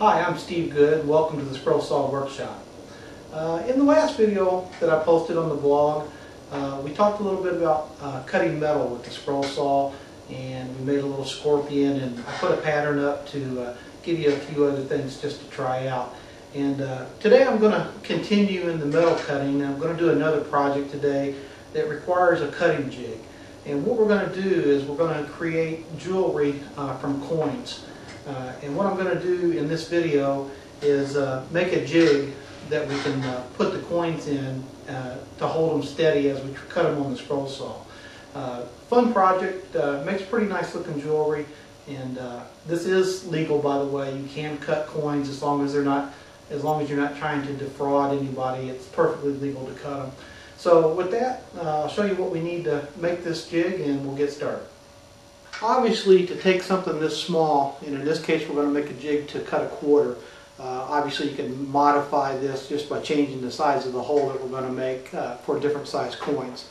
Hi, I'm Steve Good. Welcome to the Scroll Saw Workshop. Uh, in the last video that I posted on the blog, uh, we talked a little bit about uh, cutting metal with the scroll saw and we made a little scorpion and I put a pattern up to uh, give you a few other things just to try out. And uh, today I'm going to continue in the metal cutting. I'm going to do another project today that requires a cutting jig. And what we're going to do is we're going to create jewelry uh, from coins. Uh, and what I'm going to do in this video is uh, make a jig that we can uh, put the coins in uh, to hold them steady as we cut them on the scroll saw. Uh, fun project, uh, makes pretty nice looking jewelry, and this is legal by the way. You can cut coins as long as they're not, as long as you're not trying to defraud anybody. It's perfectly legal to cut them. So with that, I'll show you what we need to make this jig, and we'll get started. Obviously, to take something this small, and in this case we're going to make a jig to cut a quarter, uh, obviously you can modify this just by changing the size of the hole that we're going to make uh, for different size coins.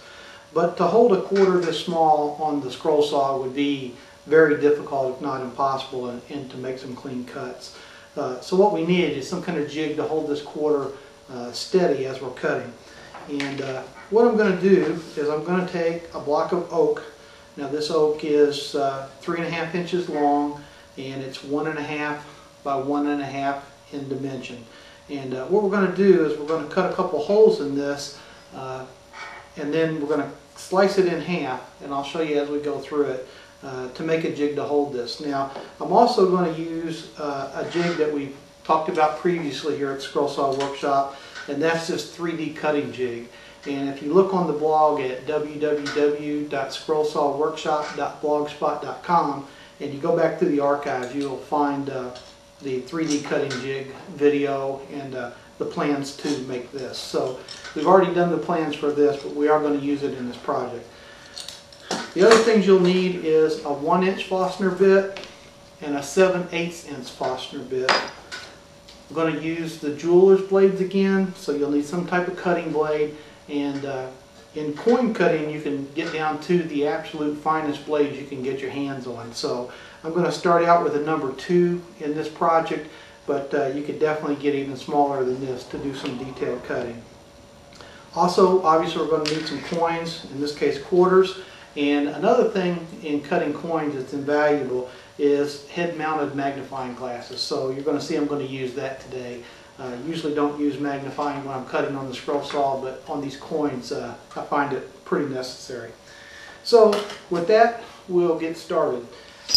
But to hold a quarter this small on the scroll saw would be very difficult, if not impossible, and, and to make some clean cuts. Uh, so what we need is some kind of jig to hold this quarter uh, steady as we're cutting. And uh, what I'm going to do is I'm going to take a block of oak now this oak is uh, three and a half inches long and it's one and a half by one and a half in dimension. And uh, what we're going to do is we're going to cut a couple holes in this uh, and then we're going to slice it in half and I'll show you as we go through it uh, to make a jig to hold this. Now I'm also going to use uh, a jig that we talked about previously here at Scroll Saw Workshop and that's this 3D cutting jig. And if you look on the blog at www.scrollsawworkshop.blogspot.com and you go back through the archives, you'll find uh, the 3D cutting jig video and uh, the plans to make this. So we've already done the plans for this, but we are going to use it in this project. The other things you'll need is a 1 inch Forstner bit and a 7 8 inch Forstner bit. I'm going to use the jeweler's blades again, so you'll need some type of cutting blade and uh, in coin cutting, you can get down to the absolute finest blades you can get your hands on. So I'm going to start out with a number two in this project, but uh, you could definitely get even smaller than this to do some detailed cutting. Also, obviously we're going to need some coins, in this case quarters. And another thing in cutting coins that's invaluable is head-mounted magnifying glasses. So you're going to see I'm going to use that today. Uh, usually don't use magnifying when I'm cutting on the scroll saw, but on these coins uh, I find it pretty necessary. So with that, we'll get started.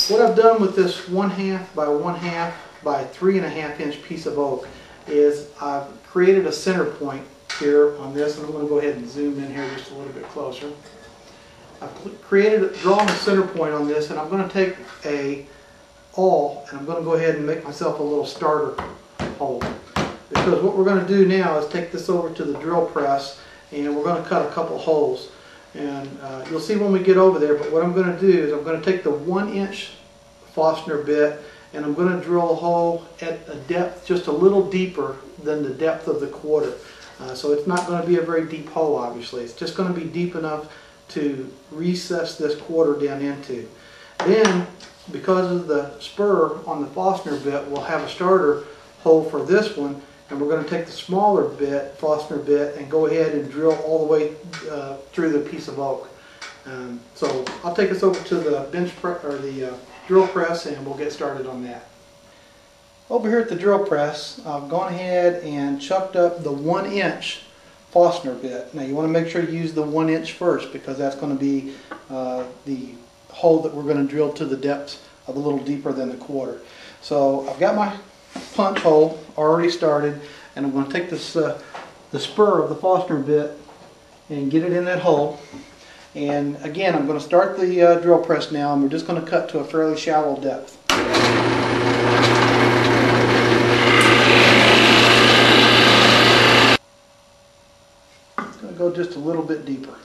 What I've done with this one half by one half by three and a half inch piece of oak is I've created a center point here on this, and I'm going to go ahead and zoom in here just a little bit closer. I've created, drawn a center point on this, and I'm going to take a awl, and I'm going to go ahead and make myself a little starter hole. Because what we're going to do now is take this over to the drill press and we're going to cut a couple holes. And uh, you'll see when we get over there, but what I'm going to do is I'm going to take the one inch Forstner bit and I'm going to drill a hole at a depth just a little deeper than the depth of the quarter. Uh, so it's not going to be a very deep hole obviously. It's just going to be deep enough to recess this quarter down into. Then because of the spur on the Forstner bit, we'll have a starter hole for this one and we're going to take the smaller bit, Forstner bit, and go ahead and drill all the way uh, through the piece of oak. Um, so I'll take us over to the bench or the uh, drill press and we'll get started on that. Over here at the drill press, I've gone ahead and chucked up the one inch Forstner bit. Now you want to make sure you use the one inch first because that's going to be uh, the hole that we're going to drill to the depth of a little deeper than the quarter. So I've got my punch hole already started and I'm going to take this uh, the spur of the Forstner bit and get it in that hole and again I'm going to start the uh, drill press now and we're just going to cut to a fairly shallow depth. It's going to go just a little bit deeper.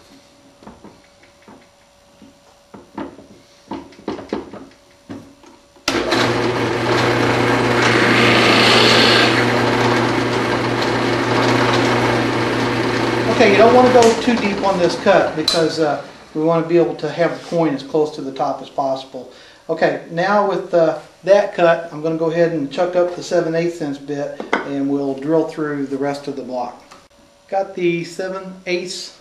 Okay, you don't want to go too deep on this cut because uh, we want to be able to have the coin as close to the top as possible. Okay, now with uh, that cut, I'm going to go ahead and chuck up the 7 8 inch bit and we'll drill through the rest of the block. Got the 7 8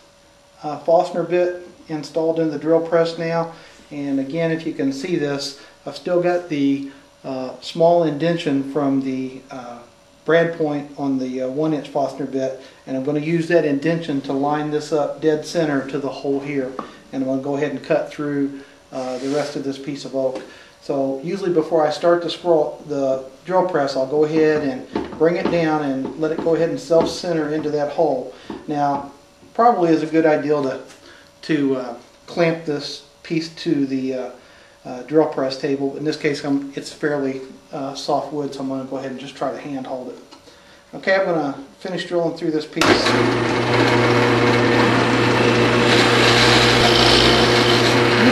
uh, Forstner bit installed in the drill press now and again if you can see this I've still got the uh, small indention from the uh, brad point on the uh, 1 inch Forstner bit and I'm going to use that indention to line this up dead center to the hole here and I'm going to go ahead and cut through uh, the rest of this piece of oak. So usually before I start the scroll, the drill press, I'll go ahead and bring it down and let it go ahead and self-center into that hole. Now, probably is a good idea to, to uh, clamp this piece to the uh, drill press table. In this case, I'm, it's fairly uh, soft wood, so I'm going to go ahead and just try to hand hold it. Okay, I'm going to finish drilling through this piece. You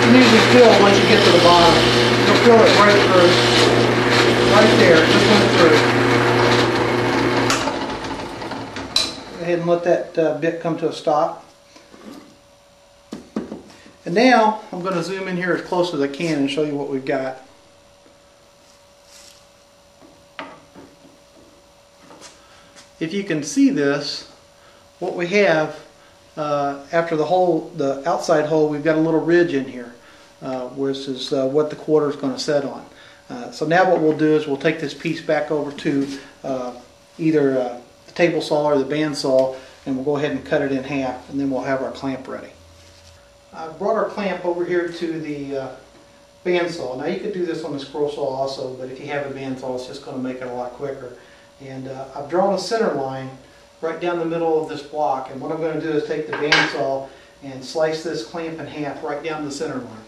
can usually feel once you get to the bottom. You'll feel it right through. Right there, just went through. Go ahead and let that uh, bit come to a stop. And now I'm going to zoom in here as close as I can and show you what we've got. If you can see this, what we have uh, after the hole, the outside hole, we've got a little ridge in here, uh, which is uh, what the quarter is going to set on. Uh, so now what we'll do is we'll take this piece back over to uh, either uh, the table saw or the band saw, and we'll go ahead and cut it in half, and then we'll have our clamp ready. I brought our clamp over here to the uh, bandsaw. Now you could do this on the scroll saw also, but if you have a bandsaw, it's just going to make it a lot quicker. And uh, I've drawn a center line right down the middle of this block. And what I'm going to do is take the bandsaw and slice this clamp in half right down the center line.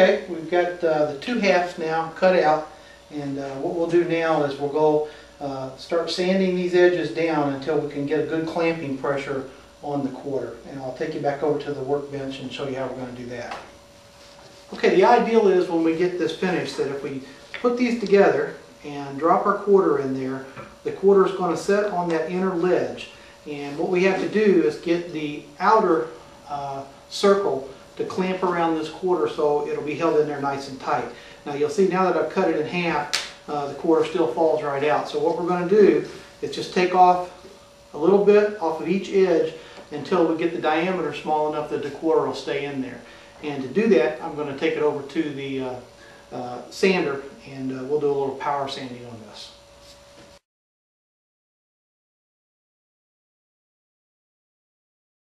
Okay, we've got uh, the two halves now cut out and uh, what we'll do now is we'll go uh, start sanding these edges down until we can get a good clamping pressure on the quarter. And I'll take you back over to the workbench and show you how we're going to do that. Okay, the ideal is when we get this finished that if we put these together and drop our quarter in there, the quarter is going to set on that inner ledge. And what we have to do is get the outer uh, circle to clamp around this quarter so it'll be held in there nice and tight. Now you'll see now that I've cut it in half, uh, the quarter still falls right out. So what we're going to do is just take off a little bit off of each edge until we get the diameter small enough that the quarter will stay in there. And to do that, I'm going to take it over to the uh, uh, sander and uh, we'll do a little power sanding on this.